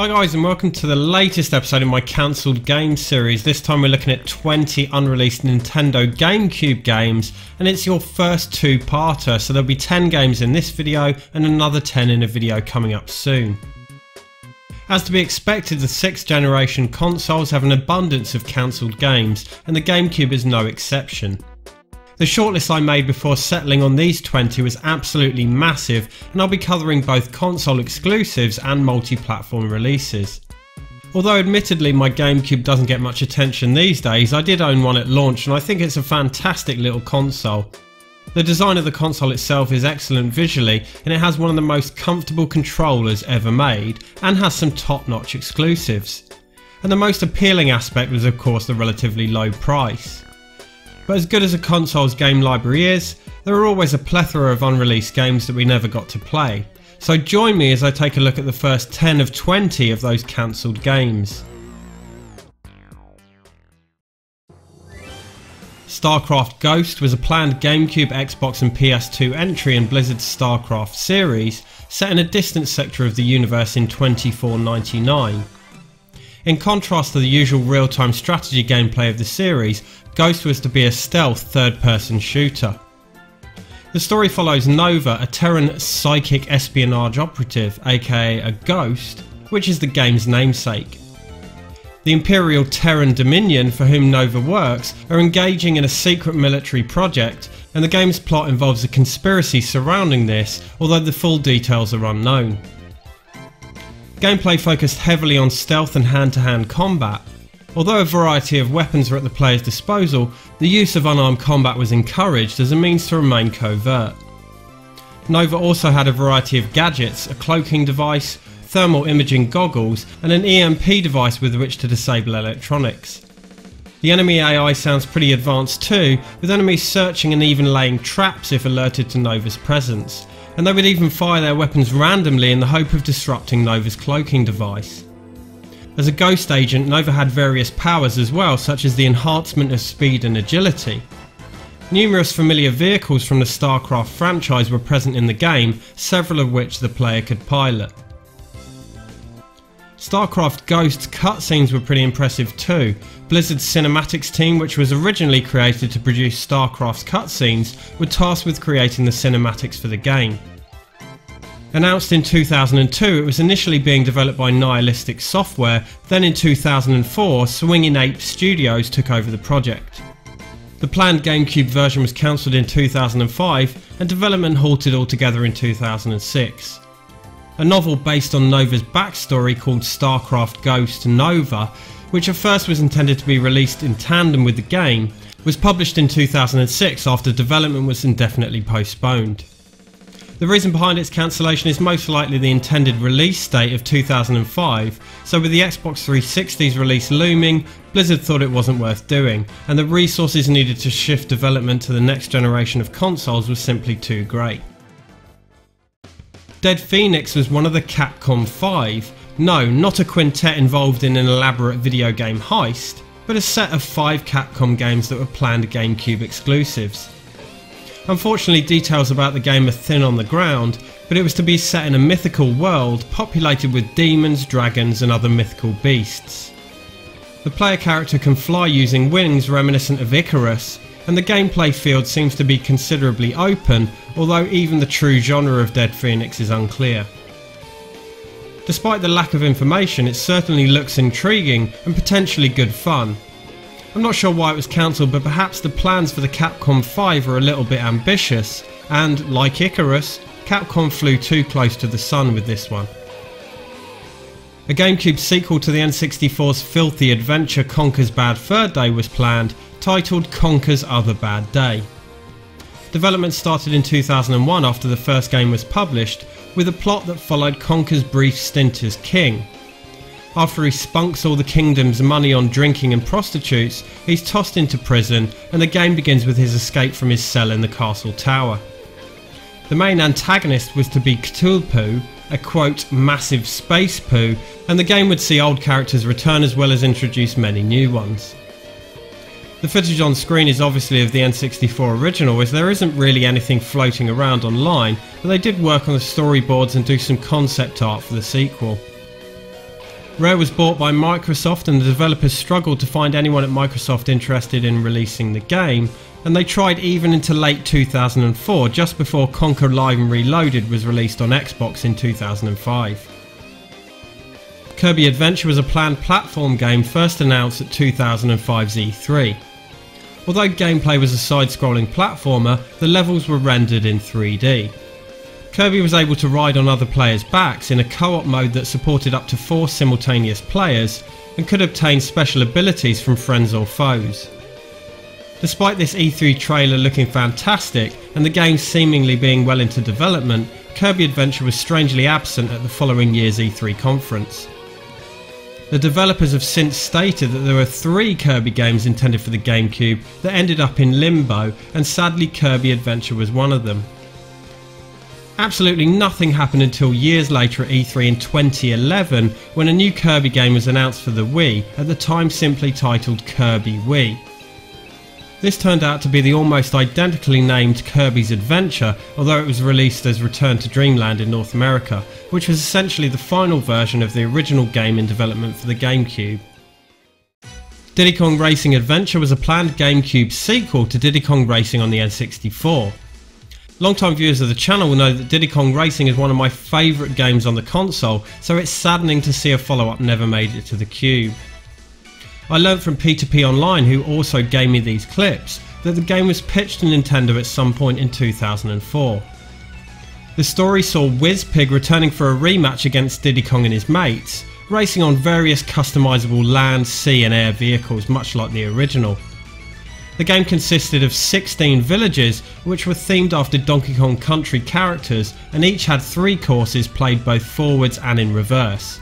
Hi guys and welcome to the latest episode in my cancelled games series. This time we're looking at 20 unreleased Nintendo GameCube games and it's your first two-parter so there'll be 10 games in this video and another 10 in a video coming up soon. As to be expected the 6th generation consoles have an abundance of cancelled games and the GameCube is no exception. The shortlist I made before settling on these 20 was absolutely massive and I'll be covering both console exclusives and multi-platform releases. Although admittedly my GameCube doesn't get much attention these days, I did own one at launch and I think it's a fantastic little console. The design of the console itself is excellent visually and it has one of the most comfortable controllers ever made and has some top notch exclusives. And the most appealing aspect was of course the relatively low price. But as good as a console's game library is, there are always a plethora of unreleased games that we never got to play. So join me as I take a look at the first 10 of 20 of those cancelled games. StarCraft Ghost was a planned GameCube, Xbox and PS2 entry in Blizzard's StarCraft series, set in a distant sector of the universe in 2499. In contrast to the usual real-time strategy gameplay of the series, Ghost was to be a stealth third-person shooter. The story follows Nova, a Terran psychic espionage operative, aka a ghost, which is the game's namesake. The Imperial Terran Dominion, for whom Nova works, are engaging in a secret military project, and the game's plot involves a conspiracy surrounding this, although the full details are unknown. Gameplay focused heavily on stealth and hand to hand combat, Although a variety of weapons were at the player's disposal, the use of unarmed combat was encouraged as a means to remain covert. Nova also had a variety of gadgets, a cloaking device, thermal imaging goggles and an EMP device with which to disable electronics. The enemy AI sounds pretty advanced too, with enemies searching and even laying traps if alerted to Nova's presence, and they would even fire their weapons randomly in the hope of disrupting Nova's cloaking device. As a ghost agent, Nova had various powers as well, such as the enhancement of speed and agility. Numerous familiar vehicles from the StarCraft franchise were present in the game, several of which the player could pilot. StarCraft Ghost's cutscenes were pretty impressive too. Blizzard's cinematics team, which was originally created to produce StarCraft's cutscenes, were tasked with creating the cinematics for the game. Announced in 2002, it was initially being developed by Nihilistic Software, then in 2004, Swingin' Ape Studios took over the project. The planned GameCube version was cancelled in 2005 and development halted altogether in 2006. A novel based on Nova's backstory called StarCraft Ghost Nova, which at first was intended to be released in tandem with the game, was published in 2006 after development was indefinitely postponed. The reason behind its cancellation is most likely the intended release date of 2005, so with the Xbox 360's release looming, Blizzard thought it wasn't worth doing, and the resources needed to shift development to the next generation of consoles was simply too great. Dead Phoenix was one of the Capcom 5, no, not a quintet involved in an elaborate video game heist, but a set of 5 Capcom games that were planned GameCube exclusives. Unfortunately details about the game are thin on the ground, but it was to be set in a mythical world populated with demons, dragons and other mythical beasts. The player character can fly using wings reminiscent of Icarus, and the gameplay field seems to be considerably open, although even the true genre of Dead Phoenix is unclear. Despite the lack of information, it certainly looks intriguing and potentially good fun, I'm not sure why it was cancelled, but perhaps the plans for the Capcom 5 are a little bit ambitious, and like Icarus, Capcom flew too close to the sun with this one. A GameCube sequel to the N64's filthy adventure Conker's Bad Fur Day was planned, titled Conker's Other Bad Day. Development started in 2001 after the first game was published, with a plot that followed Conker's brief stint as king, after he spunks all the kingdom's money on drinking and prostitutes, he's tossed into prison and the game begins with his escape from his cell in the castle tower. The main antagonist was to be Cthulhu, a quote massive space poo, and the game would see old characters return as well as introduce many new ones. The footage on screen is obviously of the N64 original as there isn't really anything floating around online, but they did work on the storyboards and do some concept art for the sequel. Rare was bought by Microsoft and the developers struggled to find anyone at Microsoft interested in releasing the game, and they tried even into late 2004, just before Conker Live and Reloaded was released on Xbox in 2005. Kirby Adventure was a planned platform game first announced at 2005's E3. Although gameplay was a side-scrolling platformer, the levels were rendered in 3D. Kirby was able to ride on other players' backs in a co-op mode that supported up to four simultaneous players and could obtain special abilities from friends or foes. Despite this E3 trailer looking fantastic and the game seemingly being well into development, Kirby Adventure was strangely absent at the following year's E3 conference. The developers have since stated that there were three Kirby games intended for the GameCube that ended up in limbo and sadly Kirby Adventure was one of them. Absolutely nothing happened until years later at E3 in 2011 when a new Kirby game was announced for the Wii, at the time simply titled Kirby Wii. This turned out to be the almost identically named Kirby's Adventure, although it was released as Return to Dreamland in North America, which was essentially the final version of the original game in development for the GameCube. Diddy Kong Racing Adventure was a planned GameCube sequel to Diddy Kong Racing on the N64. Long-time viewers of the channel will know that Diddy Kong Racing is one of my favourite games on the console, so it's saddening to see a follow-up never made it to the Cube. I learned from PtoP Online, who also gave me these clips, that the game was pitched to Nintendo at some point in 2004. The story saw Wizpig returning for a rematch against Diddy Kong and his mates, racing on various customisable land, sea and air vehicles much like the original. The game consisted of 16 villages which were themed after Donkey Kong Country characters and each had three courses played both forwards and in reverse.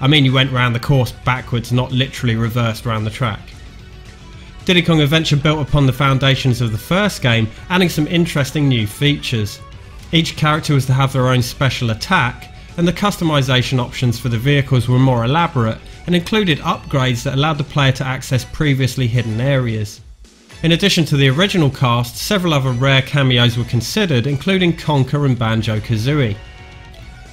I mean you went round the course backwards not literally reversed around the track. Diddy Kong Adventure built upon the foundations of the first game adding some interesting new features. Each character was to have their own special attack and the customization options for the vehicles were more elaborate and included upgrades that allowed the player to access previously hidden areas. In addition to the original cast, several other rare cameos were considered, including Conker and Banjo-Kazooie.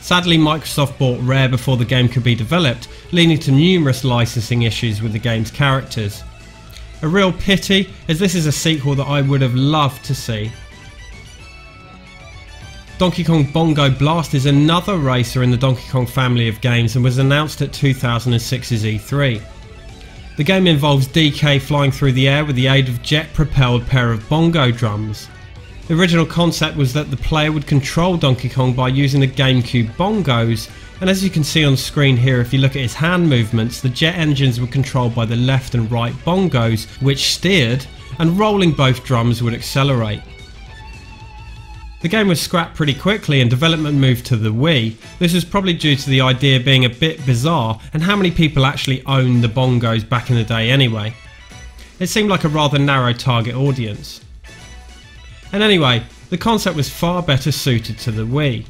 Sadly, Microsoft bought Rare before the game could be developed, leading to numerous licensing issues with the game's characters. A real pity, as this is a sequel that I would have loved to see. Donkey Kong Bongo Blast is another racer in the Donkey Kong family of games and was announced at 2006's E3. The game involves DK flying through the air with the aid of jet propelled pair of bongo drums. The original concept was that the player would control Donkey Kong by using the GameCube bongos and as you can see on screen here if you look at his hand movements the jet engines were controlled by the left and right bongos which steered and rolling both drums would accelerate. The game was scrapped pretty quickly and development moved to the Wii. This was probably due to the idea being a bit bizarre and how many people actually owned the bongos back in the day anyway. It seemed like a rather narrow target audience. And anyway, the concept was far better suited to the Wii.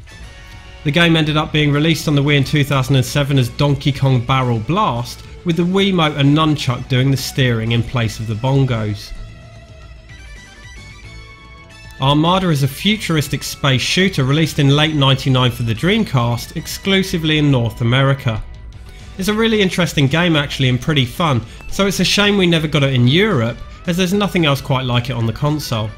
The game ended up being released on the Wii in 2007 as Donkey Kong Barrel Blast, with the Wiimote and Nunchuck doing the steering in place of the bongos. Armada is a futuristic space shooter released in late 99 for the Dreamcast, exclusively in North America. It's a really interesting game actually and pretty fun, so it's a shame we never got it in Europe as there's nothing else quite like it on the console.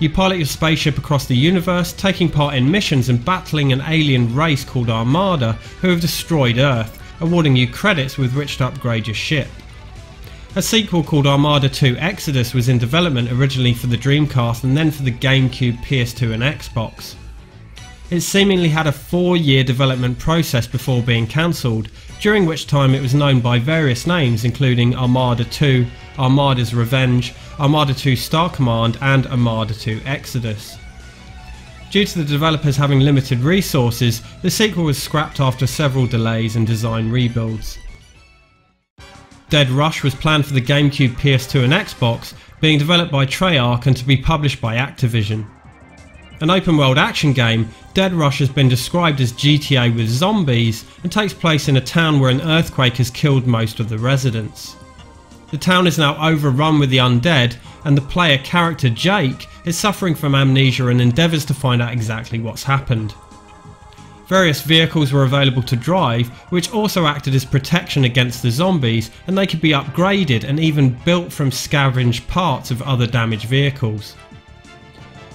You pilot your spaceship across the universe, taking part in missions and battling an alien race called Armada who have destroyed Earth, awarding you credits with which to upgrade your ship. A sequel called Armada 2 Exodus was in development originally for the Dreamcast and then for the GameCube, PS2 and Xbox. It seemingly had a four year development process before being cancelled, during which time it was known by various names including Armada 2, Armada's Revenge, Armada 2 Star Command and Armada 2 Exodus. Due to the developers having limited resources, the sequel was scrapped after several delays and design rebuilds. Dead Rush was planned for the GameCube, PS2 and Xbox, being developed by Treyarch and to be published by Activision. An open world action game, Dead Rush has been described as GTA with zombies and takes place in a town where an earthquake has killed most of the residents. The town is now overrun with the undead and the player character Jake is suffering from amnesia and endeavours to find out exactly what's happened. Various vehicles were available to drive, which also acted as protection against the zombies, and they could be upgraded and even built from scavenged parts of other damaged vehicles.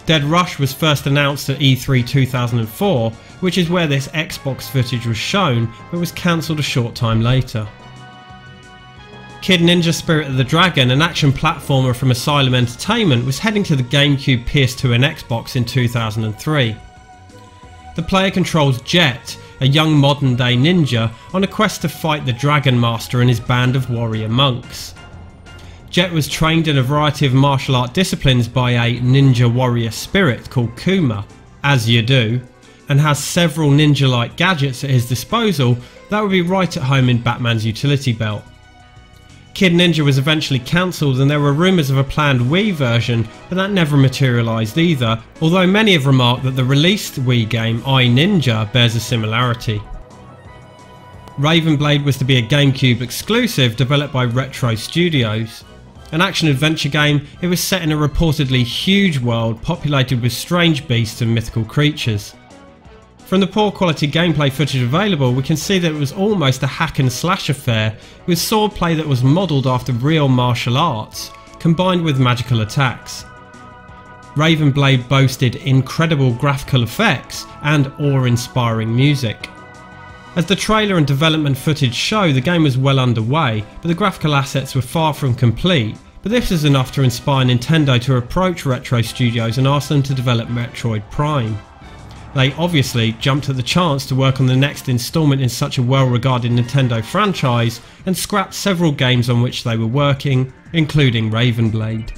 Dead Rush was first announced at E3 2004, which is where this Xbox footage was shown, but was cancelled a short time later. Kid Ninja Spirit of the Dragon, an action platformer from Asylum Entertainment, was heading to the GameCube, PS2 and Xbox in 2003. The player controls Jet, a young modern day ninja, on a quest to fight the Dragon Master and his band of warrior monks. Jet was trained in a variety of martial art disciplines by a ninja warrior spirit called Kuma, as you do, and has several ninja like gadgets at his disposal that would be right at home in Batman's utility belt. Kid Ninja was eventually cancelled and there were rumours of a planned Wii version, but that never materialised either, although many have remarked that the released Wii game I Ninja bears a similarity. Ravenblade was to be a GameCube exclusive developed by Retro Studios. An action adventure game, it was set in a reportedly huge world populated with strange beasts and mythical creatures. From the poor quality gameplay footage available, we can see that it was almost a hack and slash affair with swordplay that was modelled after real martial arts, combined with magical attacks. Raven Blade boasted incredible graphical effects and awe-inspiring music. As the trailer and development footage show, the game was well underway, but the graphical assets were far from complete, but this was enough to inspire Nintendo to approach Retro Studios and ask them to develop Metroid Prime. They obviously jumped at the chance to work on the next instalment in such a well regarded Nintendo franchise and scrapped several games on which they were working, including Raven Blade.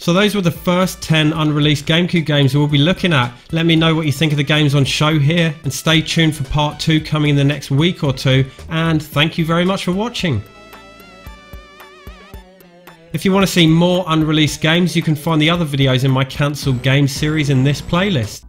So those were the first 10 unreleased GameCube games we'll be looking at. Let me know what you think of the games on show here and stay tuned for part 2 coming in the next week or two and thank you very much for watching. If you want to see more unreleased games, you can find the other videos in my cancelled games series in this playlist.